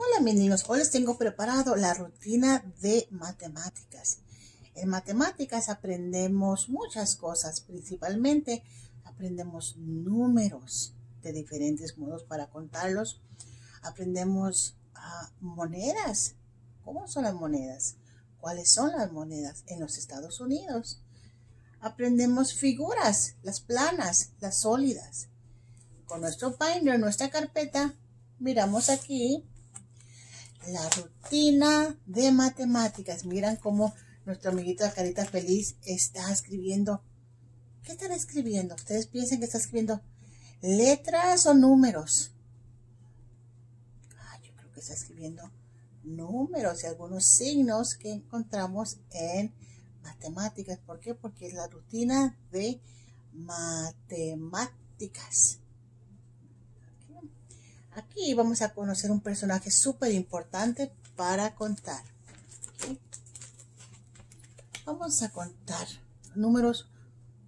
Hola mis niños, hoy les tengo preparado la rutina de matemáticas. En matemáticas aprendemos muchas cosas, principalmente aprendemos números de diferentes modos para contarlos. Aprendemos ah, monedas. ¿Cómo son las monedas? ¿Cuáles son las monedas en los Estados Unidos? Aprendemos figuras, las planas, las sólidas. Con nuestro binder, nuestra carpeta, miramos aquí la rutina de matemáticas. Miran cómo nuestro amiguito de Carita Feliz está escribiendo. ¿Qué están escribiendo? Ustedes piensan que está escribiendo letras o números. Ah, yo creo que está escribiendo números y algunos signos que encontramos en matemáticas. ¿Por qué? Porque es la rutina de matemáticas. Aquí vamos a conocer un personaje súper importante para contar. Vamos a contar números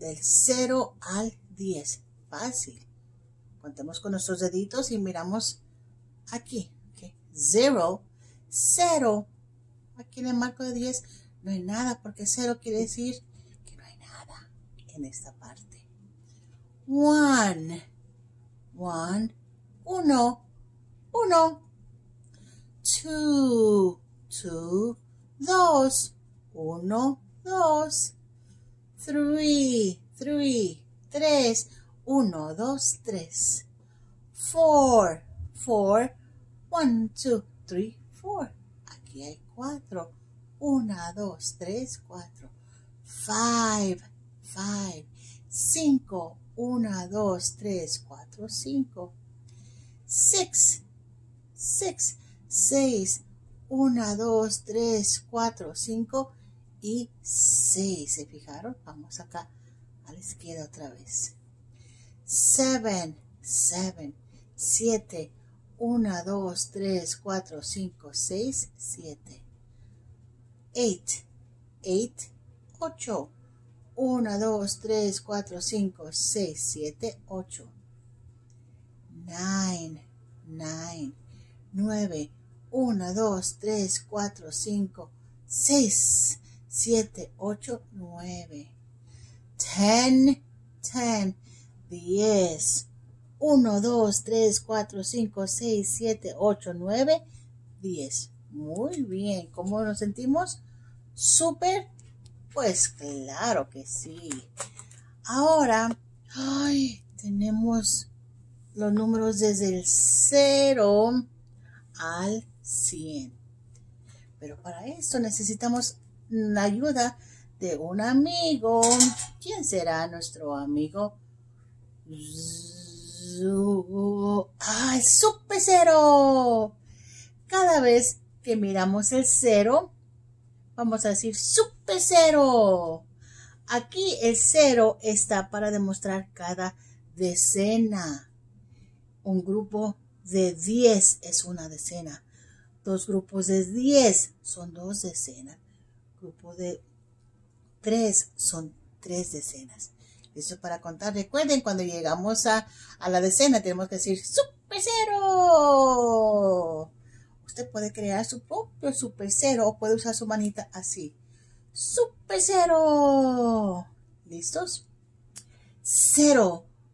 del 0 al 10. Fácil. Contemos con nuestros deditos y miramos aquí. 0, 0. Aquí en el marco de 10 no hay nada porque 0 quiere decir que no hay nada en esta parte. 1, 1, uno, uno. Two, two, dos, uno, dos. Three, three, tres, uno, dos, tres. Four, four, one, two, three, four. Aquí hay cuatro. Una, dos, tres, cuatro. Five, five. Cinco. Una, dos, tres, cuatro, cinco six, six, seis, una, dos, tres, cuatro, cinco y seis. ¿Se fijaron? Vamos acá a la izquierda otra vez. Seven, seven, siete, una, dos, tres, cuatro, cinco, seis, siete. Eight, eight, ocho. Una, dos, tres, cuatro, cinco, seis, siete, ocho nine, nine, nueve, uno, dos, tres, cuatro, cinco, seis, siete, ocho, nueve, ten, ten, diez, uno, dos, tres, cuatro, cinco, seis, siete, ocho, nueve, diez. Muy bien, ¿cómo nos sentimos? Súper. Pues claro que sí. Ahora, ay, tenemos los números desde el 0 al 100. Pero para esto necesitamos la ayuda de un amigo. ¿Quién será nuestro amigo? ¡Ah, el super cero! Cada vez que miramos el cero, vamos a decir super cero. Aquí el cero está para demostrar cada decena. Un grupo de 10 es una decena. Dos grupos de 10 son dos decenas. Grupo de 3 son tres decenas. Eso es para contar. Recuerden, cuando llegamos a, a la decena tenemos que decir super cero. Usted puede crear su propio super cero o puede usar su manita así. Super cero. ¿Listos? Cero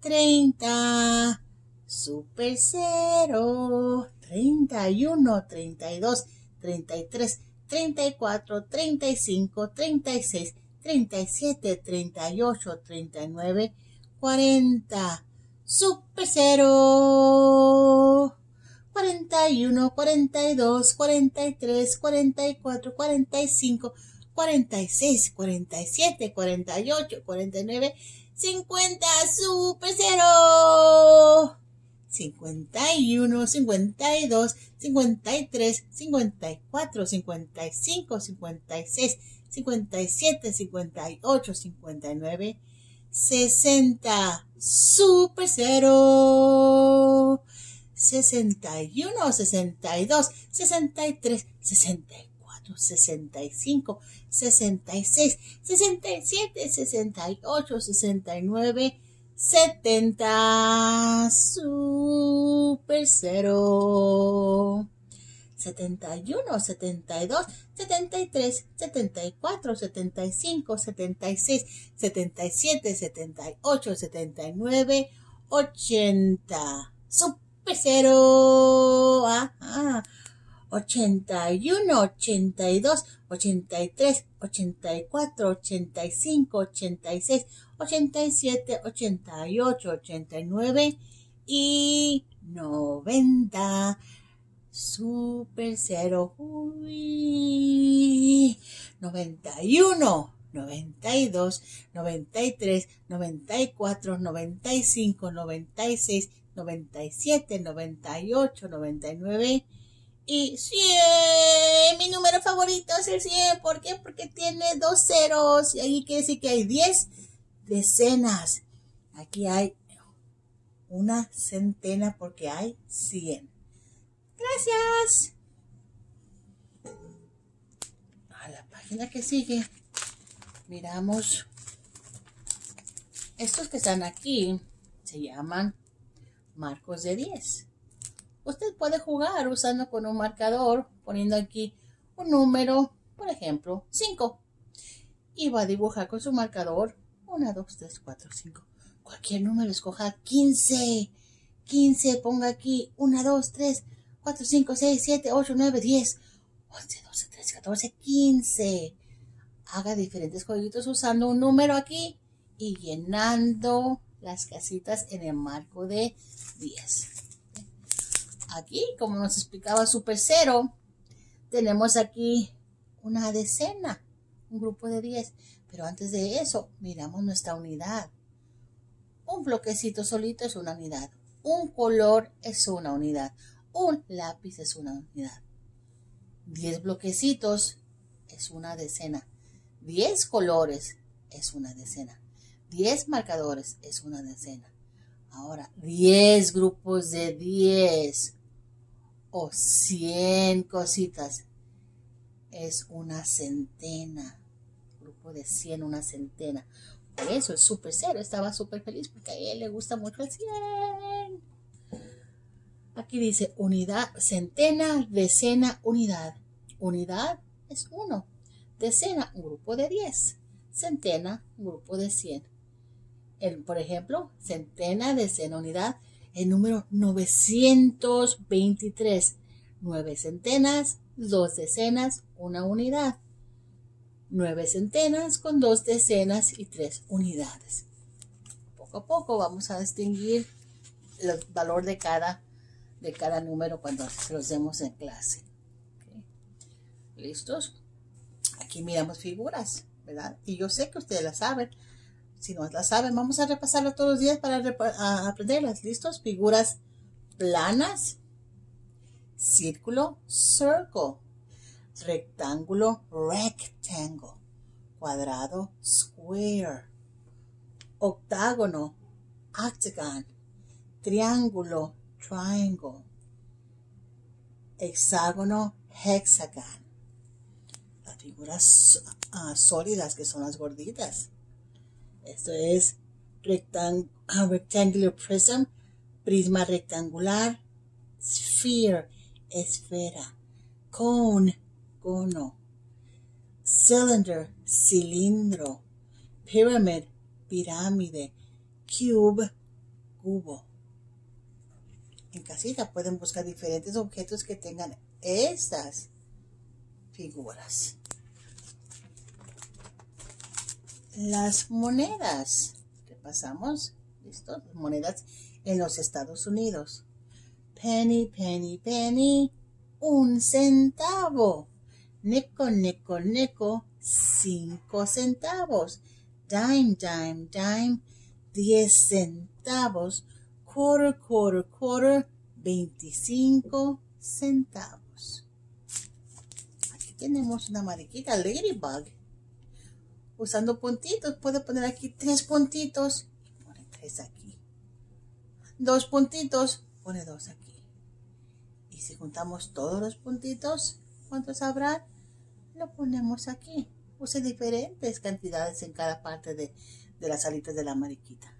30, super cero, 31, 32, 33, 34, 35, 36, 37, 38, 39, 40, super cero. 41, 42, 43, 44, 45, 46, 47, 48, 49, 50, super cero. 51, 52, 53, 54, 55, 56, 57, 58, 59, 60. Super cero. 61, 62, 63, 64, 65, 66, 67, 68, 69, 70. Super cero. 71, 72, 73, 74, 75, 76, 77, 78, 79, 80. Super cero. Ajá. 81, 82, 83, 84, 85, 86, 87, 88, 89 y 90. Super cero. Uy. 91, 92, 93, 94, 95, 96, 97, 98, 99 y 100. Mi número favorito es el 100. ¿Por qué? Porque tiene dos ceros. Y ahí quiere decir que hay 10 decenas. Aquí hay una centena porque hay 100. Gracias. A la página que sigue, miramos estos que están aquí, se llaman marcos de 10. Usted puede jugar usando con un marcador, poniendo aquí un número, por ejemplo, 5. Y va a dibujar con su marcador 1, 2, 3, 4, 5. Cualquier número, escoja 15. 15, ponga aquí 1, 2, 3, 4, 5, 6, 7, 8, 9, 10, 11, 12, 13, 14, 15. Haga diferentes jueguitos usando un número aquí y llenando las casitas en el marco de 10. Aquí, como nos explicaba Super Cero, tenemos aquí una decena, un grupo de 10. Pero antes de eso, miramos nuestra unidad. Un bloquecito solito es una unidad. Un color es una unidad. Un lápiz es una unidad. Diez bloquecitos es una decena. Diez colores es una decena. Diez marcadores es una decena. Ahora, diez grupos de diez o cien cositas es una centena. Grupo de cien, una centena. Por eso el super cero estaba súper feliz porque a él le gusta mucho el cien. Aquí dice unidad, centena, decena, unidad. Unidad es uno. Decena, un grupo de diez. Centena, un grupo de cien. El, por ejemplo, centena, decena, unidad, el número 923. Nueve centenas, dos decenas, una unidad. Nueve centenas con dos decenas y tres unidades. Poco a poco vamos a distinguir el valor de cada de cada número cuando los demos en clase. ¿Listos? Aquí miramos figuras, ¿verdad? Y yo sé que ustedes las saben. Si no las saben, vamos a repasarlo todos los días para aprenderlas. ¿Listos? Figuras planas, círculo, circle, rectángulo, rectangle, cuadrado, square, octágono, octagon, triángulo, triangle, hexágono, hexagon. Las figuras uh, sólidas que son las gorditas. Esto es rectang uh, rectangular prism, prisma rectangular, sphere, esfera, cone, cono, cylinder, cilindro, pyramid, pirámide, cube, cubo en casita pueden buscar diferentes objetos que tengan estas figuras. Las monedas. Repasamos. ¿Listo? Monedas en los Estados Unidos. Penny, penny, penny. Un centavo. Neco, neco, neco. Cinco centavos. Dime, dime, dime. Diez centavos quarter, quarter, quarter, 25 centavos. Aquí tenemos una mariquita, ladybug. Usando puntitos, puede poner aquí tres puntitos y pone tres aquí. Dos puntitos, pone dos aquí. Y si juntamos todos los puntitos, ¿cuántos habrá? Lo ponemos aquí. Use diferentes cantidades en cada parte de, las alitas de la mariquita.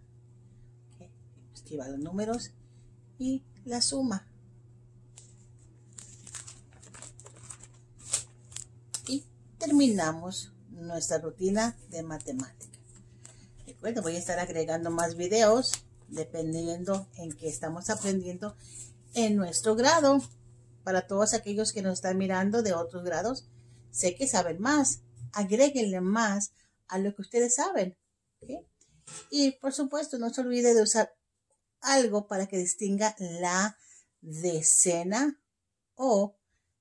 Escriba los números y la suma. Y terminamos nuestra rutina de matemática. Recuerden, voy a estar agregando más videos dependiendo en qué estamos aprendiendo en nuestro grado. Para todos aquellos que nos están mirando de otros grados, sé que saben más. Agréguenle más a lo que ustedes saben. Y por supuesto, no se olvide de usar algo para que distinga la decena o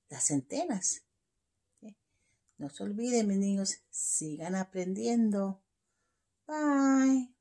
las centenas. No se olviden, mis niños, sigan aprendiendo. Bye.